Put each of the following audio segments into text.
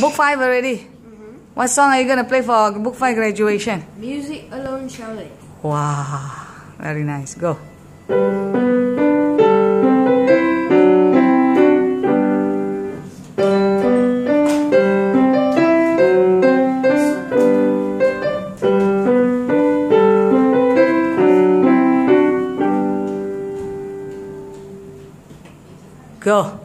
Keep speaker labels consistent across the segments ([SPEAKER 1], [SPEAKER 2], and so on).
[SPEAKER 1] Book 5 already? Mm-hmm. What song are you gonna play for Book 5 graduation?
[SPEAKER 2] Music Alone Challenge.
[SPEAKER 1] Wow, very nice. Go. Go.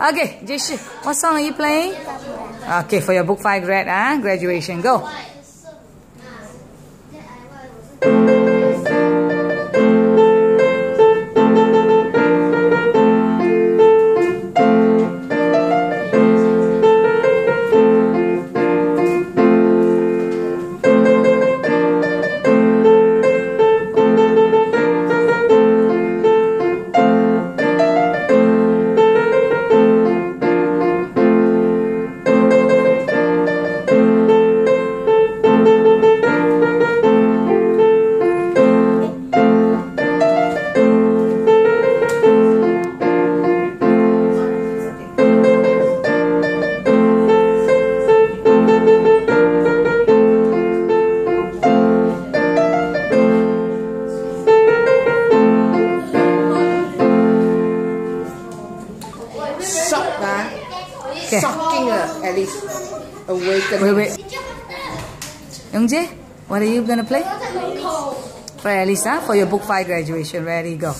[SPEAKER 1] Okay, Jish, what song are you playing? Okay, for your book five grad, ah, graduation. Go. Okay.
[SPEAKER 3] Shocking ah, at least. Awakening.
[SPEAKER 1] Wait, wait. Youngjae, what are you gonna play? Für Elise, ah, for your book five graduation. Ready, go.